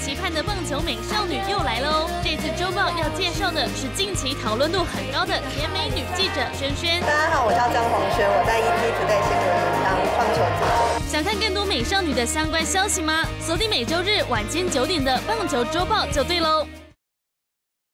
期盼的棒球美少女又来喽！这次周报要介绍的是近期讨论度很高的甜美女记者萱萱。大家好，我叫张黄萱，我在 ET Today 新闻当棒球记者。想看更多美少女的相关消息吗？锁定每周日晚间九点的棒球周报就对喽。